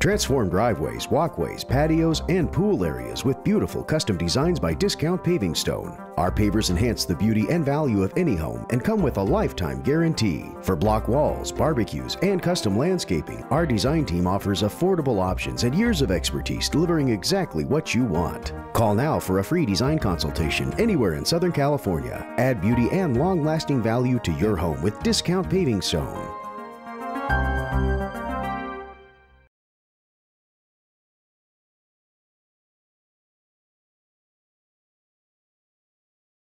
Transform driveways, walkways, patios, and pool areas with beautiful custom designs by Discount Paving Stone. Our pavers enhance the beauty and value of any home and come with a lifetime guarantee. For block walls, barbecues, and custom landscaping, our design team offers affordable options and years of expertise delivering exactly what you want. Call now for a free design consultation anywhere in Southern California. Add beauty and long lasting value to your home with Discount Paving Stone.